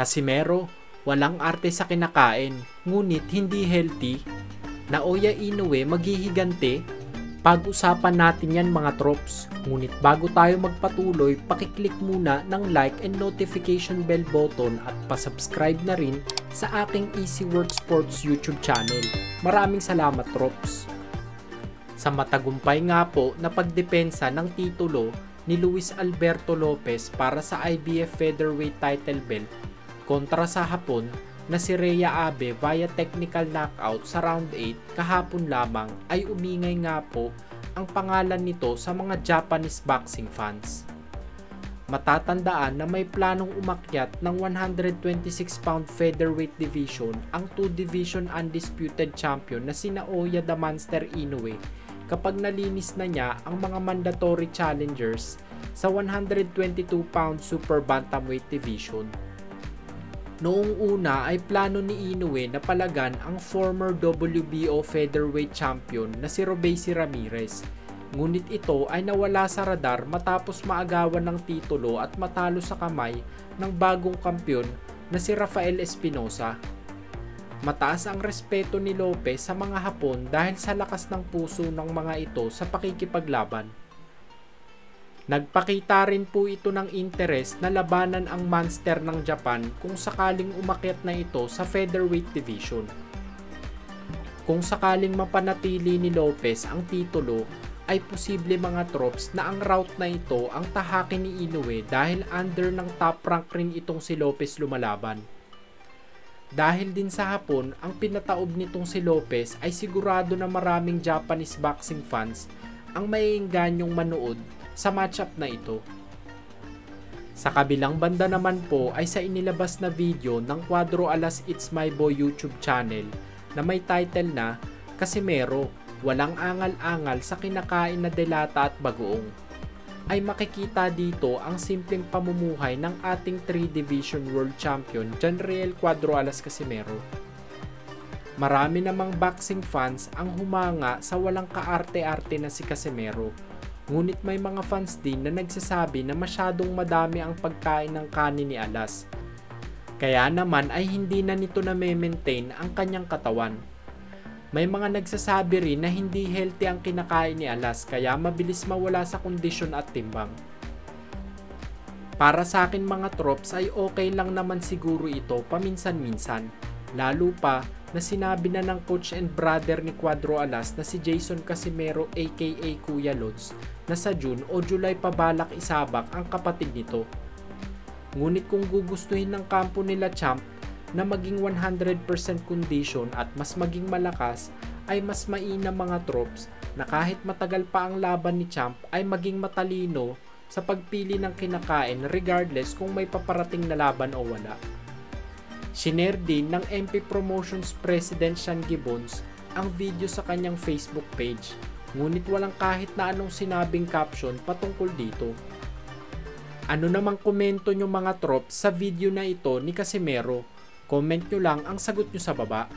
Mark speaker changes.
Speaker 1: Casimero, walang arte sa kinakain, ngunit hindi healthy. Naoya Inoue maghihigante? Pag-usapan natin yan mga trops. Ngunit bago tayo magpatuloy, pakiclick muna ng like and notification bell button at pasubscribe na rin sa aking Easy Work Sports YouTube channel. Maraming salamat trops! Sa matagumpay nga po na pagdepensa ng titulo ni Luis Alberto Lopez para sa IBF Featherweight title belt kontra sa Hapon na si Rhea Abe via technical knockout sa round 8 kahapon lamang ay umingay nga po ang pangalan nito sa mga Japanese boxing fans. Matatandaan na may planong umakyat ng 126-pound featherweight division ang 2-division undisputed champion na si Naoya the Monster Inoue kapag nalinis na niya ang mga mandatory challengers sa 122-pound super bantamweight division. Noong una ay plano ni Inoue na palagan ang former WBO featherweight champion na si Robeisy Ramirez. Ngunit ito ay nawala sa radar matapos maagawan ng titulo at matalo sa kamay ng bagong kampyon na si Rafael Espinosa. Mataas ang respeto ni Lopez sa mga Hapon dahil sa lakas ng puso ng mga ito sa pakikipaglaban. Nagpakita rin po ito ng interes na labanan ang monster ng Japan kung sakaling umakyat na ito sa featherweight division. Kung sakaling mapanatili ni Lopez ang titulo, ay posible mga tropes na ang route na ito ang tahakin ni Inoue dahil under ng top rank rin itong si Lopez lumalaban. Dahil din sa hapon, ang pinataob nitong si Lopez ay sigurado na maraming Japanese boxing fans ang maiingganyong manood sa matchup na ito. Sa kabilang banda naman po ay sa inilabas na video ng Quadro Alas It's My Boy YouTube channel na may title na Casimero, walang angal-angal sa kinakain na delata at bagoong. Ay makikita dito ang simpleng pamumuhay ng ating 3 Division World Champion Janriel Quadro Alas Casimero. Marami namang boxing fans ang humanga sa walang kaarte-arte na si Casimero Ngunit may mga fans din na nagsasabi na masyadong madami ang pagkain ng kanin ni Alas. Kaya naman ay hindi na nito na maintain ang kanyang katawan. May mga nagsasabi rin na hindi healthy ang kinakain ni Alas kaya mabilis mawala sa kondisyon at timbang. Para sa akin mga trops ay okay lang naman siguro ito paminsan-minsan. Lalo pa na sinabi na ng coach and brother ni Quadro Alas na si Jason Casimero aka Kuya Lods na sa June o July pa balak isabak ang kapatid nito. Ngunit kung gugustuhin ng kampo nila Champ na maging 100% condition at mas maging malakas ay mas mainam mga troops na kahit matagal pa ang laban ni Champ ay maging matalino sa pagpili ng kinakain regardless kung may paparating na laban o wala. Shinare din ng MP Promotions President Sean Gibbons ang video sa kanyang Facebook page ngunit walang kahit na anong sinabing caption patungkol dito. Ano namang komento nyo mga troops sa video na ito ni Casimero? Comment nyo lang ang sagot nyo sa baba.